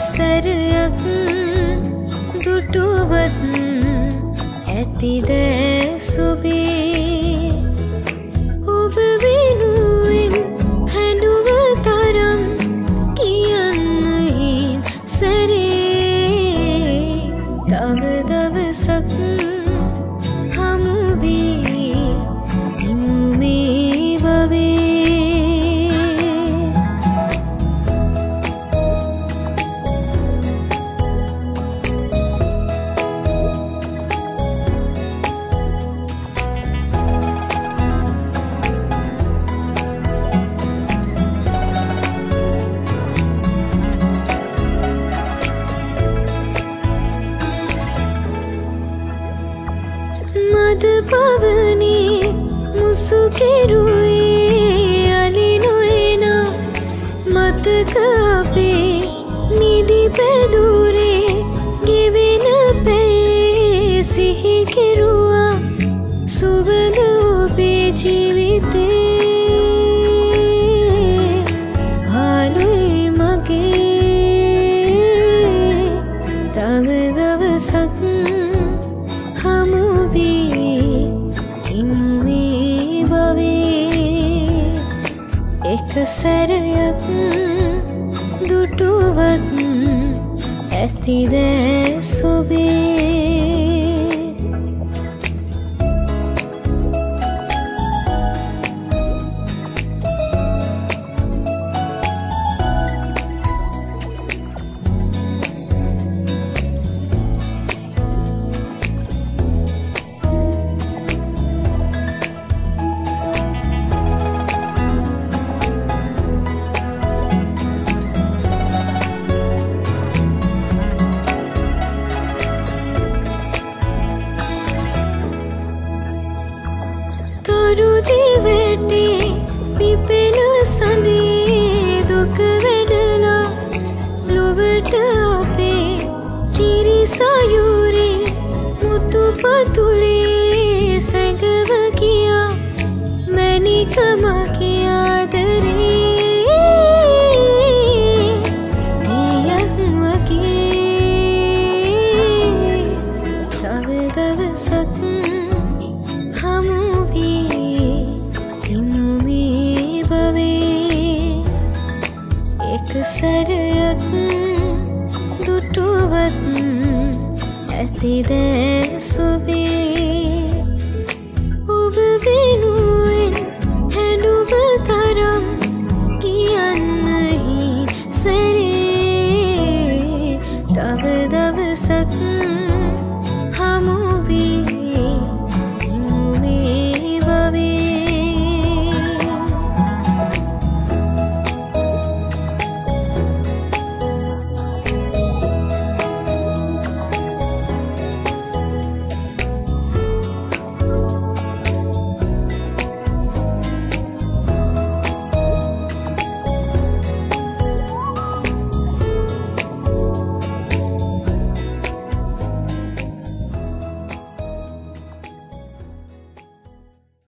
සැරයක් දුටුවත් ඇතිදෑ සුබේ? මද පවනේ මුසුකෙරුවේ එක සැරයක් දුටුවත් ඇතිදෑ සුබේ? තොරුදිවැටේ පිපෙන සඳේ දුක වැඩලා ලොවට අපේ කිරිසයුරේ මුතු පතුලේ සැඟව කියා මැනිකම එක සැරයක් දුටුවත් ඇතිදෑ සුබේ ඔබ වෙනුවෙන් හැඩුව තරම් කියන්නහි සැරේ. තව දවසක්